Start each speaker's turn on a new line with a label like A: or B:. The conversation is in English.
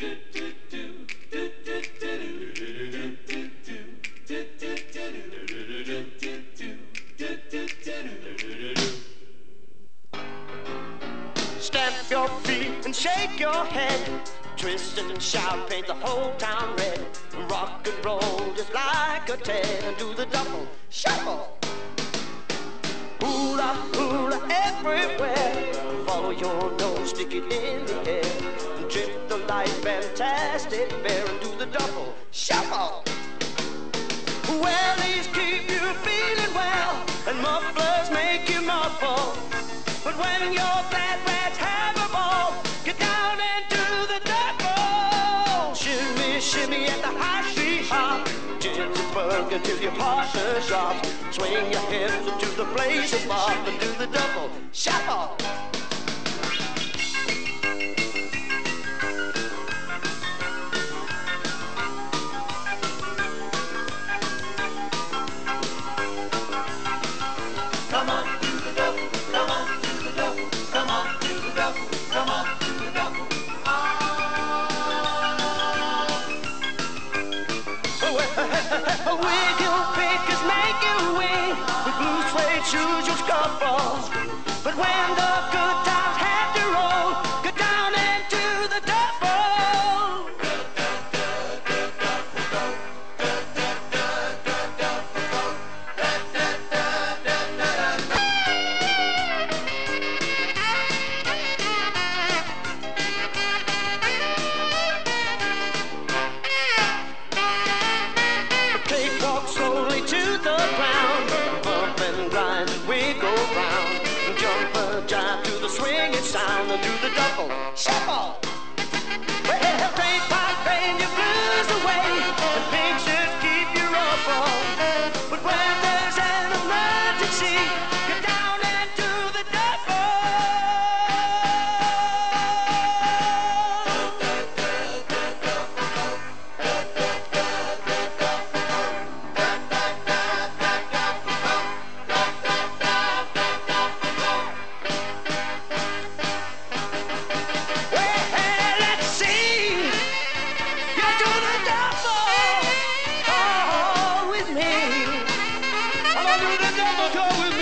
A: Stamp your feet and shake your head. Twist and shout, paint the whole town red. Rock and roll just like a Ted and do the double shuffle. Hula, hula everywhere. Follow your nose, stick it in the air. Trip the light, fantastic bear and do the double shuffle. Wellies keep you feeling well, and mufflers make you muffle. But when your flat rats have a ball, get down and do the duffle. Shimmy, shimmy at the high street hop. Jitterbug until your partner drops. Swing your hips until the place is pop and do the double shuffle. ride, we go round. Jump a jive to the swing, it's time to do the double. shuffle. Well, great your blues away, and keep you. But when there's an emergency, to the devil, go with me.